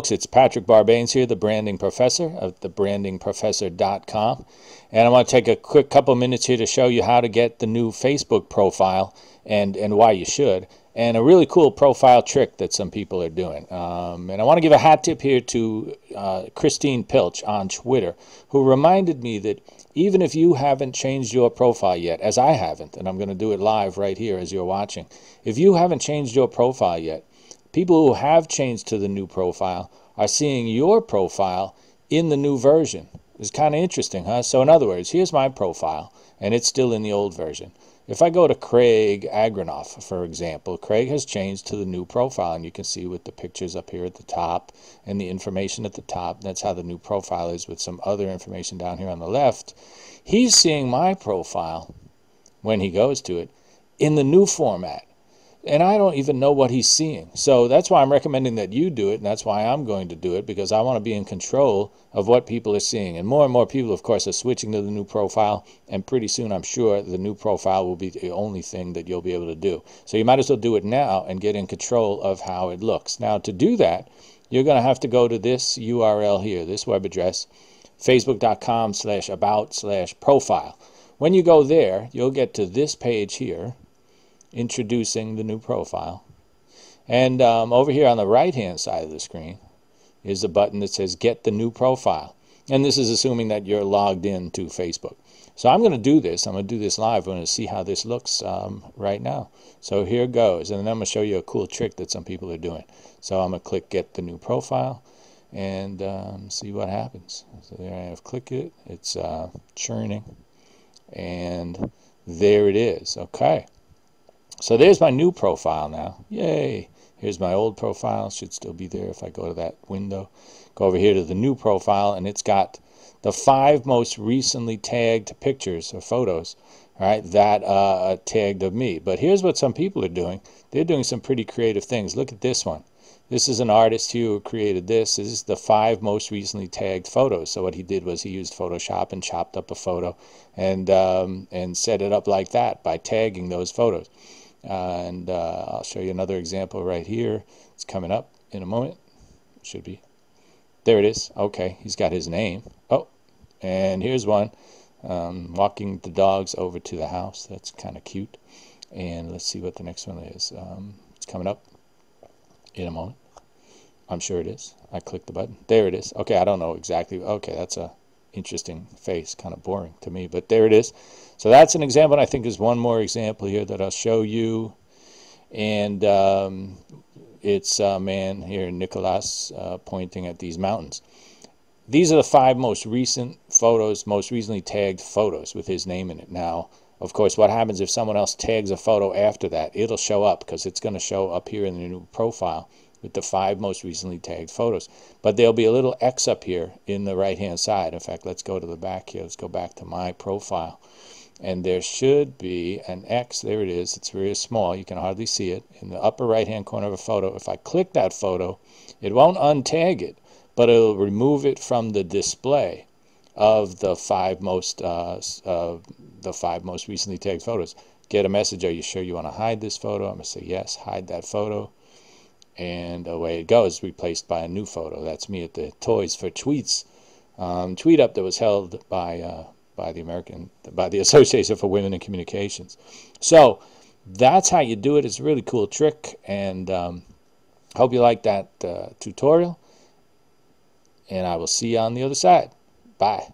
folks, it's Patrick Barbanes here, the branding professor of thebrandingprofessor.com. And I want to take a quick couple minutes here to show you how to get the new Facebook profile and, and why you should. And a really cool profile trick that some people are doing. Um, and I want to give a hat tip here to uh, Christine Pilch on Twitter, who reminded me that even if you haven't changed your profile yet, as I haven't, and I'm going to do it live right here as you're watching, if you haven't changed your profile yet, People who have changed to the new profile are seeing your profile in the new version. It's kind of interesting, huh? So in other words, here's my profile, and it's still in the old version. If I go to Craig Agranoff, for example, Craig has changed to the new profile, and you can see with the pictures up here at the top and the information at the top. That's how the new profile is with some other information down here on the left. He's seeing my profile when he goes to it in the new format and I don't even know what he's seeing. So that's why I'm recommending that you do it, and that's why I'm going to do it because I want to be in control of what people are seeing. And more and more people, of course, are switching to the new profile, and pretty soon I'm sure the new profile will be the only thing that you'll be able to do. So you might as well do it now and get in control of how it looks. Now, to do that, you're going to have to go to this URL here, this web address, facebook.com slash about slash profile. When you go there, you'll get to this page here introducing the new profile. And um, over here on the right hand side of the screen is a button that says get the new profile. And this is assuming that you're logged in to Facebook. So I'm going to do this. I'm going to do this live. I'm going to see how this looks um, right now. So here goes. And then I'm going to show you a cool trick that some people are doing. So I'm going to click get the new profile and um, see what happens. So there I have click it. It's uh, churning. And there it is. Okay. So there's my new profile now. Yay! Here's my old profile. Should still be there if I go to that window. Go over here to the new profile, and it's got the five most recently tagged pictures or photos, right, that uh, tagged of me. But here's what some people are doing. They're doing some pretty creative things. Look at this one. This is an artist who created this. This is the five most recently tagged photos. So what he did was he used Photoshop and chopped up a photo and um, and set it up like that by tagging those photos. And uh, I'll show you another example right here. It's coming up in a moment. Should be. There it is. Okay, he's got his name. Oh, and here's one. Um, walking the dogs over to the house. That's kind of cute. And let's see what the next one is. Um, it's coming up in a moment. I'm sure it is. I clicked the button. There it is. Okay, I don't know exactly. Okay, that's a interesting face, kind of boring to me, but there it is. So that's an example. I think there's one more example here that I'll show you. And um, it's a man here, Nicholas, uh, pointing at these mountains. These are the five most recent photos, most recently tagged photos with his name in it. Now, of course, what happens if someone else tags a photo after that? It'll show up because it's going to show up here in the new profile with the five most recently tagged photos. But there'll be a little X up here in the right hand side. In fact, let's go to the back here. Let's go back to my profile. And there should be an X. There it is. It's very small. You can hardly see it. In the upper right hand corner of a photo, if I click that photo, it won't untag it, but it'll remove it from the display of the five most uh, uh, the five most recently tagged photos. Get a message, are you sure you want to hide this photo? I'm going to say yes, hide that photo and away it goes, replaced by a new photo. That's me at the Toys for Tweets um, tweet up that was held by uh, by the American by the Association for Women in Communications. So that's how you do it. It's a really cool trick, and um, hope you like that uh, tutorial. And I will see you on the other side. Bye.